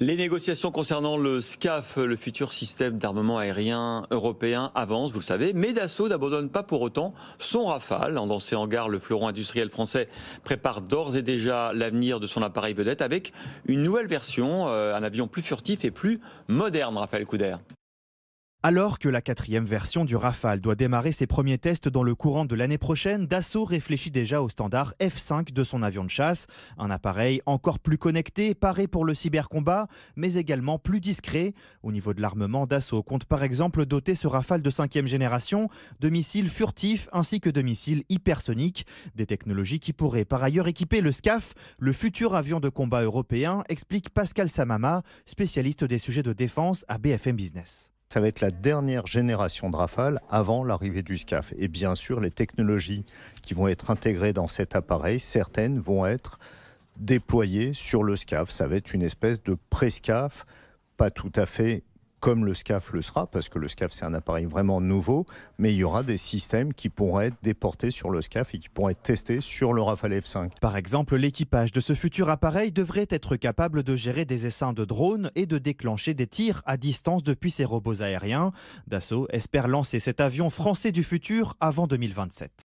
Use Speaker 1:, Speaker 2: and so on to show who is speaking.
Speaker 1: Les négociations concernant le SCAF, le futur système d'armement aérien européen, avancent, vous le savez, mais Dassault n'abandonne pas pour autant son Rafale. En dansé en gare, le fleuron industriel français prépare d'ores et déjà l'avenir de son appareil vedette avec une nouvelle version, euh, un avion plus furtif et plus moderne, Raphaël Couder.
Speaker 2: Alors que la quatrième version du Rafale doit démarrer ses premiers tests dans le courant de l'année prochaine, Dassault réfléchit déjà au standard F5 de son avion de chasse, un appareil encore plus connecté, paré pour le cybercombat, mais également plus discret. Au niveau de l'armement, Dassault compte par exemple doter ce Rafale de cinquième génération de missiles furtifs ainsi que de missiles hypersoniques, des technologies qui pourraient par ailleurs équiper le SCAF, le futur avion de combat européen, explique Pascal Samama, spécialiste des sujets de défense à BFM Business.
Speaker 3: Ça va être la dernière génération de Rafale avant l'arrivée du SCAF. Et bien sûr, les technologies qui vont être intégrées dans cet appareil, certaines vont être déployées sur le SCAF. Ça va être une espèce de pré-SCAF, pas tout à fait comme le SCAF le sera, parce que le SCAF c'est un appareil vraiment nouveau, mais il y aura des systèmes qui pourraient être déportés sur le SCAF et qui pourraient être testés sur le Rafale F5.
Speaker 2: Par exemple, l'équipage de ce futur appareil devrait être capable de gérer des essaims de drones et de déclencher des tirs à distance depuis ses robots aériens. Dassault espère lancer cet avion français du futur avant 2027.